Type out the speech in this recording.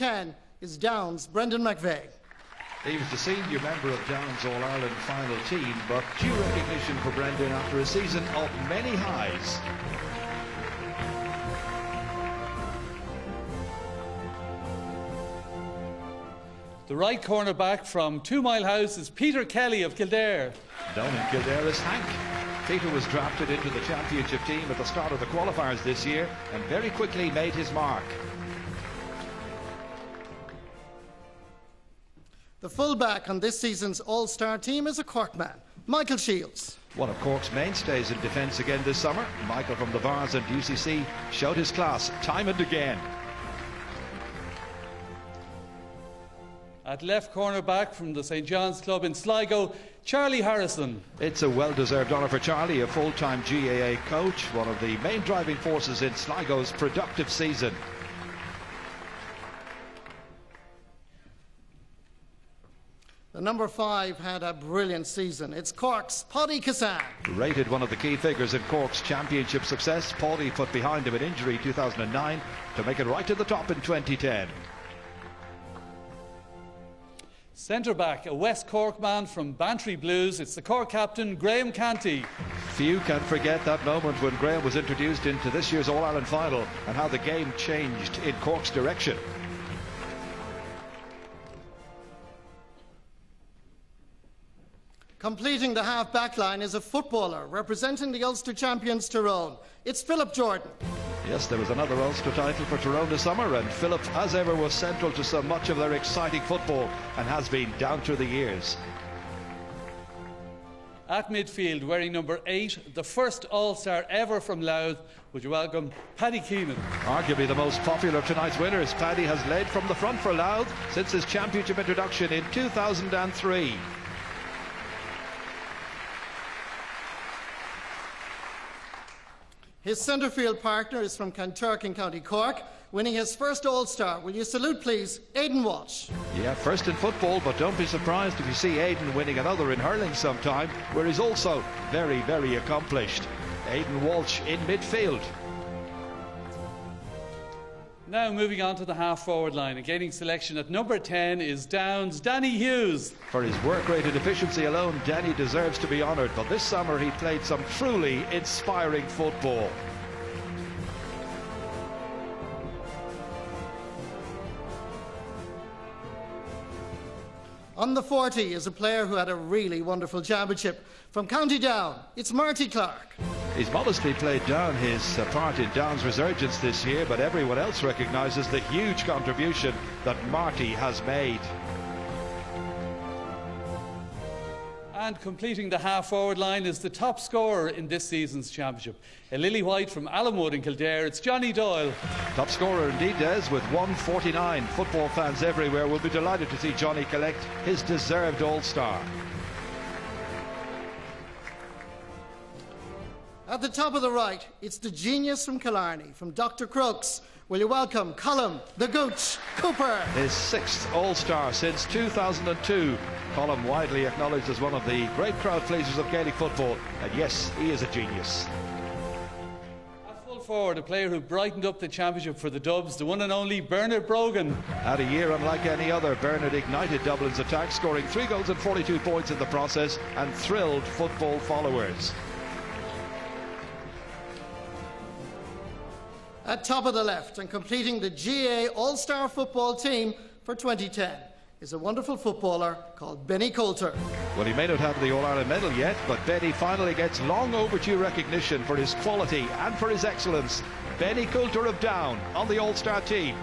2010 is Down's Brendan McVeigh. He was the senior member of Down's All Ireland final team, but due recognition for Brendan after a season of many highs. The right corner back from Two Mile House is Peter Kelly of Kildare. Down in Kildare is Hank. Peter was drafted into the championship team at the start of the qualifiers this year and very quickly made his mark. The fullback on this season's All Star team is a Cork man, Michael Shields. One of Cork's mainstays in defence again this summer, Michael from the Barrs and UCC showed his class time and again. At left corner back from the St John's Club in Sligo, Charlie Harrison. It's a well deserved honour for Charlie, a full time GAA coach, one of the main driving forces in Sligo's productive season. The number five had a brilliant season. It's Cork's Paddy Kissane. Rated one of the key figures in Cork's championship success, Paddy put behind him an injury 2009 to make it right to the top in 2010. Centre back, a West Cork man from Bantry Blues. It's the Cork captain, Graham Canty. Few can forget that moment when Graham was introduced into this year's All Ireland final and how the game changed in Cork's direction. Completing the half back line is a footballer representing the Ulster champions Tyrone. It's Philip Jordan. Yes, there was another Ulster title for Tyrone this summer, and Philip, as ever, was central to so much of their exciting football and has been down through the years. At midfield, wearing number eight, the first All Star ever from Louth, would you welcome Paddy Keenan? Arguably the most popular of tonight's winners, Paddy has led from the front for Louth since his championship introduction in 2003. His centre field partner is from Kanturk in County Cork, winning his first All Star. Will you salute, please, Aidan Walsh? Yeah, first in football, but don't be surprised if you see Aidan winning another in hurling sometime, where he's also very, very accomplished. Aidan Walsh in midfield. Now moving on to the half forward line and gaining selection at number 10 is Downs Danny Hughes. For his work rate and efficiency alone, Danny deserves to be honoured, but this summer he played some truly inspiring football. On the 40 is a player who had a really wonderful championship. From County Down, it's Marty Clark. He's modestly played down his uh, part in Down's resurgence this year, but everyone else recognises the huge contribution that Marty has made. And completing the half forward line is the top scorer in this season's championship. A Lily White from Allenwood in Kildare. It's Johnny Doyle. Top scorer indeed, Des, with 149. Football fans everywhere will be delighted to see Johnny collect his deserved All Star. At the top of the right, it's the genius from Killarney, from Dr. Crokes. Will you welcome Colm the Gooch Cooper? His sixth All Star since 2002. Colm widely acknowledged as one of the great crowd pleasers of Gaelic football, and yes, he is a genius. At full forward, a player who brightened up the championship for the Dubs, the one and only Bernard Brogan. Had a year unlike any other, Bernard ignited Dublin's attack, scoring three goals and 42 points in the process, and thrilled football followers. At top of the left and completing the GAA All Star football team for 2010 is a wonderful footballer called Benny Coulter. Well, he may not have the All Ireland medal yet, but Benny finally gets long overdue recognition for his quality and for his excellence. Benny Coulter of Down on the All Star team.